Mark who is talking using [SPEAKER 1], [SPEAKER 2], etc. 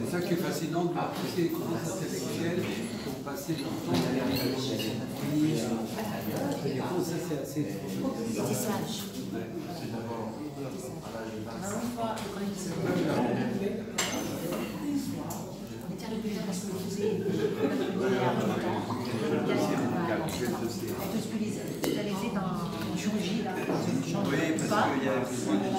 [SPEAKER 1] C'est ça qui est fascinant de pratiquer les compétences intellectuelles pour passer du temps à la Les compétences, ça c'est assez.
[SPEAKER 2] C'est. C'est d'abord à l'âge de 20 ans. Elle te spécialisait dans en chirurgie, là.
[SPEAKER 3] Oui, parce qu'il y a besoin d'une